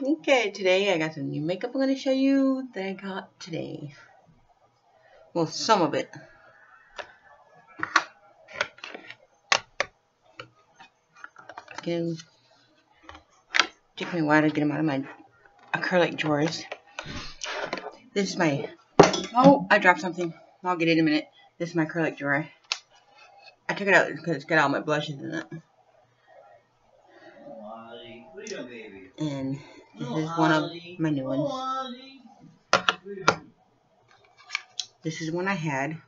Okay, today I got some new makeup I'm going to show you that I got today. Well, some of it. Again, take me a while to get them out of my acrylic drawers. This is my, oh, I dropped something. I'll get it in a minute. This is my acrylic drawer. I took it out because it's got all my blushes in it. And this is one of my new ones. This is one I had.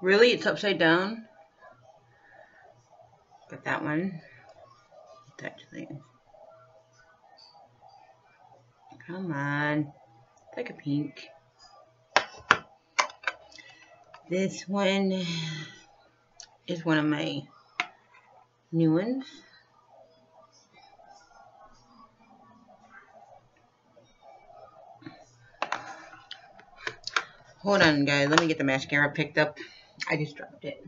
Really? It's upside down? Got that one. Actually. Come on. Like a pink. This one is one of my new ones. Hold on, guys. Let me get the mascara picked up. I just dropped it.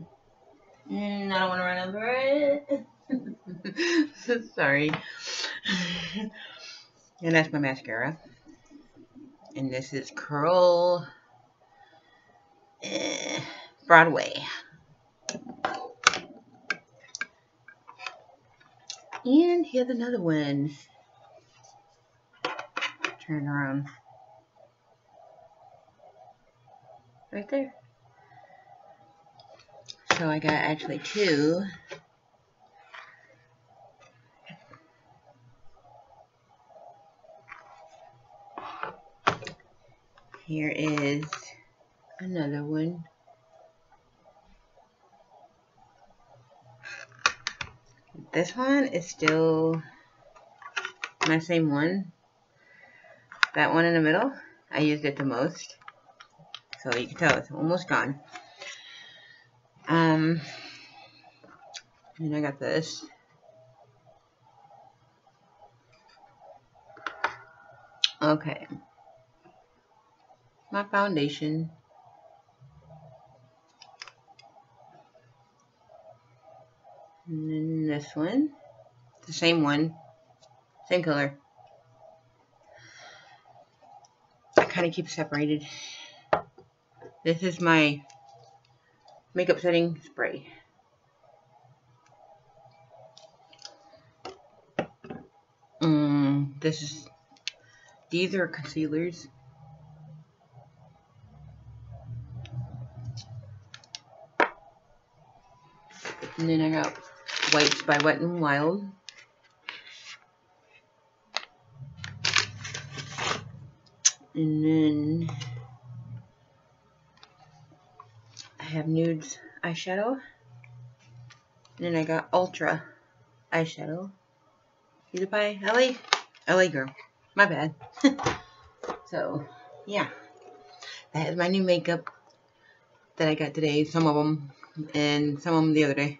And I don't want to run over it. Sorry. and that's my mascara. And this is Curl eh, Broadway. And here's another one. Turn around. Right there. So I got actually two. Here is another one. This one is still my same one. That one in the middle, I used it the most. So you can tell it's almost gone. Um, and I got this. Okay. My foundation. And then this one. The same one. Same color. I kind of keep separated. This is my makeup setting spray. Um, this is, these are concealers. And then I got Whites by Wet n Wild. And then I have Nudes eyeshadow. And then I got Ultra eyeshadow. Either by LA? LA girl. My bad. so, yeah. That is my new makeup that I got today. Some of them. And some of them the other day.